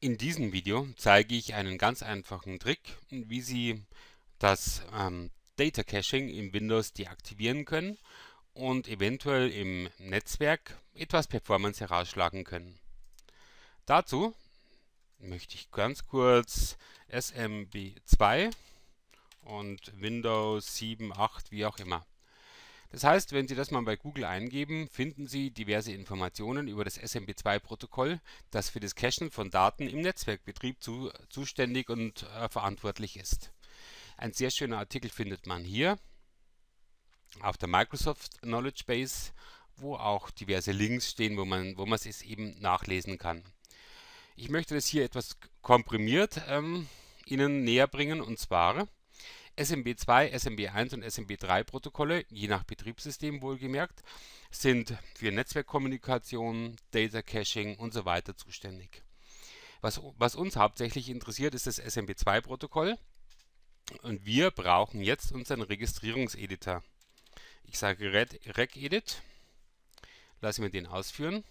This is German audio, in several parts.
In diesem Video zeige ich einen ganz einfachen Trick, wie Sie das ähm, Data Caching im Windows deaktivieren können und eventuell im Netzwerk etwas Performance herausschlagen können. Dazu möchte ich ganz kurz SMB2 und Windows 7, 8, wie auch immer das heißt, wenn Sie das mal bei Google eingeben, finden Sie diverse Informationen über das SMB2-Protokoll, das für das Cachen von Daten im Netzwerkbetrieb zu, zuständig und äh, verantwortlich ist. Ein sehr schöner Artikel findet man hier auf der Microsoft Knowledge Base, wo auch diverse Links stehen, wo man, wo man es eben nachlesen kann. Ich möchte das hier etwas komprimiert ähm, Ihnen näher bringen und zwar SMB2, SMB1 und SMB3 Protokolle, je nach Betriebssystem wohlgemerkt, sind für Netzwerkkommunikation, Data Caching und so weiter zuständig. Was, was uns hauptsächlich interessiert, ist das SMB2 Protokoll und wir brauchen jetzt unseren Registrierungseditor. Ich sage regedit, lassen wir den ausführen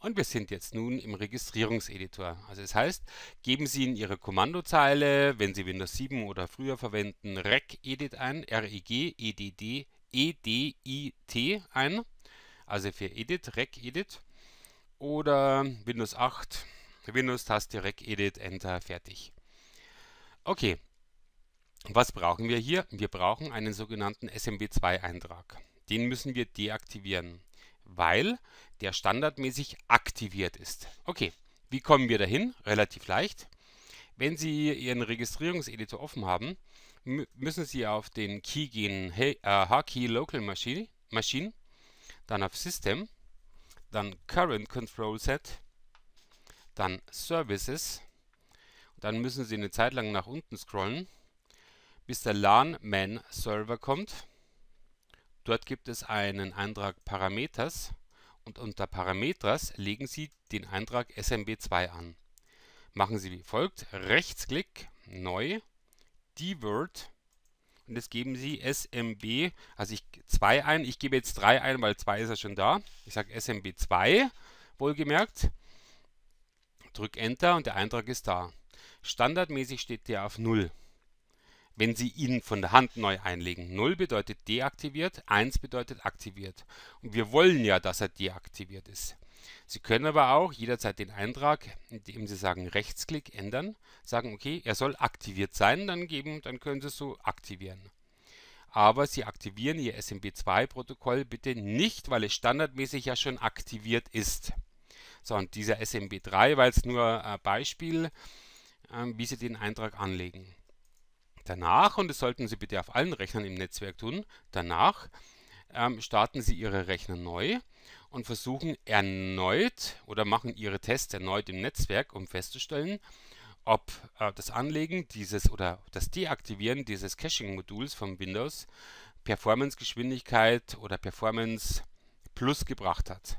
und wir sind jetzt nun im Registrierungseditor. Also das heißt, geben Sie in Ihre Kommandozeile, wenn Sie Windows 7 oder früher verwenden, regedit ein, R-E-G-E-D-D, E-D-I-T ein, also für Edit, regedit oder Windows 8, Windows-Taste regedit, Enter, fertig. Okay, was brauchen wir hier? Wir brauchen einen sogenannten SMB2-Eintrag. Den müssen wir deaktivieren weil der standardmäßig aktiviert ist. Okay, wie kommen wir dahin? Relativ leicht. Wenn Sie Ihren Registrierungseditor offen haben, müssen Sie auf den Key gehen, hey, äh, HKey Local Machine, Machine, dann auf System, dann Current Control Set, dann Services, dann müssen Sie eine Zeit lang nach unten scrollen, bis der LAN Man Server kommt. Dort gibt es einen Eintrag Parameters und unter Parameters legen Sie den Eintrag SMB2 an. Machen Sie wie folgt: Rechtsklick, Neu, Word und jetzt geben Sie SMB, also ich 2 ein, ich gebe jetzt 3 ein, weil 2 ist ja schon da. Ich sage SMB2, wohlgemerkt. Drück Enter und der Eintrag ist da. Standardmäßig steht der auf 0 wenn Sie ihn von der Hand neu einlegen. 0 bedeutet deaktiviert, 1 bedeutet aktiviert. Und wir wollen ja, dass er deaktiviert ist. Sie können aber auch jederzeit den Eintrag, indem Sie sagen Rechtsklick ändern, sagen, okay, er soll aktiviert sein, dann, geben, dann können Sie es so aktivieren. Aber Sie aktivieren Ihr SMB2-Protokoll bitte nicht, weil es standardmäßig ja schon aktiviert ist. So, und dieser SMB3 war jetzt nur ein Beispiel, ähm, wie Sie den Eintrag anlegen. Danach, und das sollten Sie bitte auf allen Rechnern im Netzwerk tun, danach ähm, starten Sie Ihre Rechner neu und versuchen erneut oder machen Ihre Tests erneut im Netzwerk, um festzustellen, ob äh, das Anlegen dieses oder das Deaktivieren dieses Caching-Moduls von Windows Performance-Geschwindigkeit oder Performance Plus gebracht hat.